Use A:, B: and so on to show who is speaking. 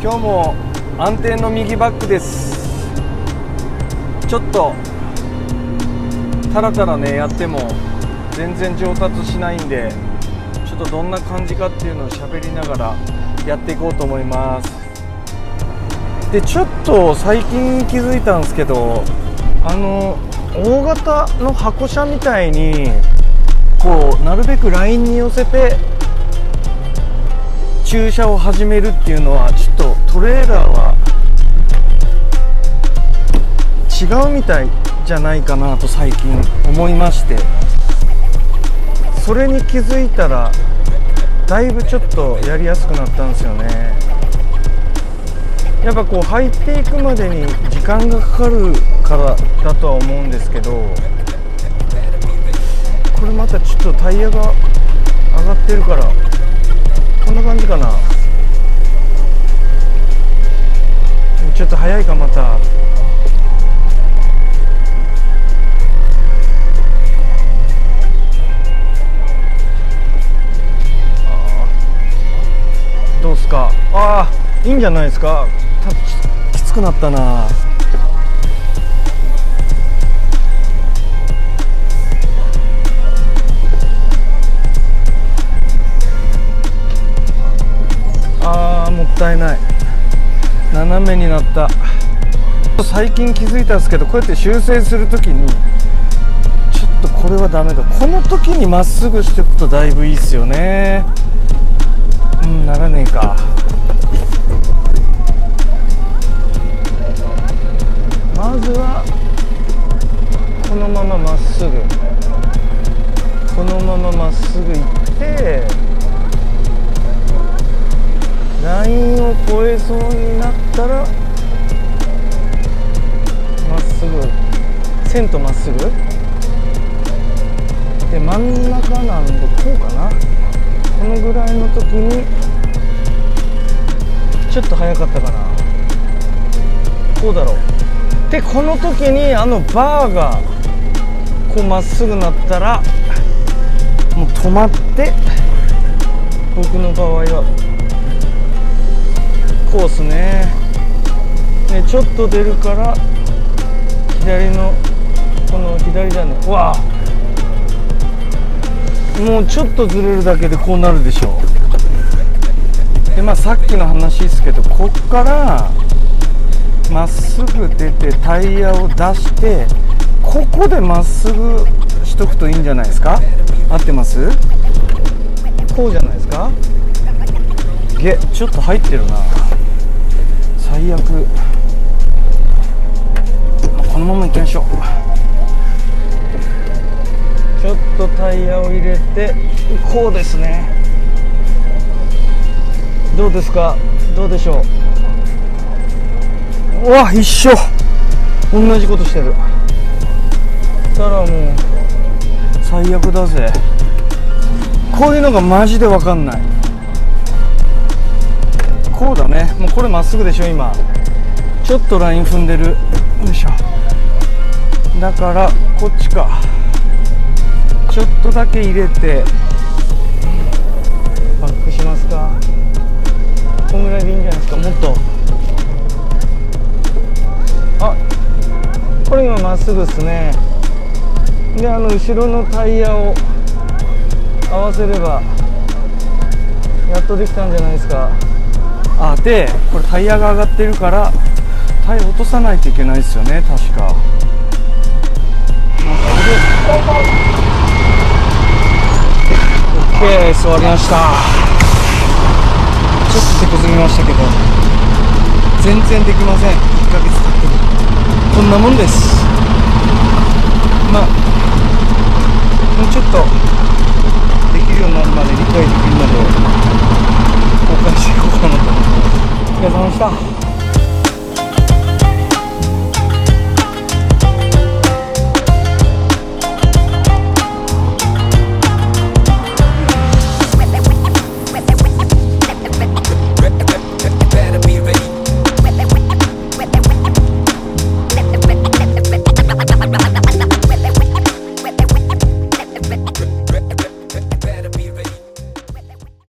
A: 今日も安定の右バックです。ちょっとタラタラねやっても全然上達しないんでちょっとどんな感じかっていうのを喋りながらやっていこうと思います。でちょっと最近気づいたんですけどあの大型の箱車みたいにこうなるべくラインに寄せて駐車を始めるっていうのはちょっとトレーラーは違うみたいじゃないかなと最近思いまして。それに気づいたらだいぶちょっとやりやすくなったんですよね。やっぱこう入っていくまでに時間がかかるからだとは思うんですけどこれまたちょっとタイヤが上がってるからこんな感じかな。ちょっと早いかまた。どうっすか。ああいいんじゃないですか。くなったな。あーもったいない。斜めになった。最近気づいたんですけどこうやって修正するときにちょっとこれはダメだ。この時にまっすぐしておくとだいぶいいっすよね。うんならねえか。このまままっすぐ行ってラインを越えそうになったらまっすぐ線とまっすぐ。で真ん中なんでこうかな。このぐらいの時にちょっと早かったかな。こうだろう。でこの時にあのバーがこうまっすぐなったらもう止まって僕の場合は。コースね。ねちょっと出るから左のこの左じゃねうわあ。もうちょっとずれるだけでこうなるでしょでまあさっきの話ですけどこっからまっすぐ出てタイヤを出してここでまっすぐしとくといいんじゃないですか？合ってます？こうじゃないですか？げちょっと入ってるな。最悪。このまま行きましょう。ちょっとタイヤを入れてこうですね。どうですか？どうでしょう？うわ一緒。同じことしてる。したらもう最悪だぜ。こういうのがマジで分かんない。こうだね。もうこれまっすぐでしょ今。ちょっとライン踏んでる。よいしょ。だからこっちか。ちょっとだけ入れてバックしますか。こんぐらいでいいんじゃないですか。もっと。あこれ今まっすぐっすね。であの後ろのタイヤを合わせればやっとできたんじゃないですか。あでこれタイヤが上がってるからタイヤ落とさないといけないですよね確か。オッケー座りました。ちょっと手こずみましたけど全然できません。1ヶ月経ってこんなもんです。まあもうちょっとできるようになるまで理解できるまで公開していこうかなと。思いますお疲れ様でした。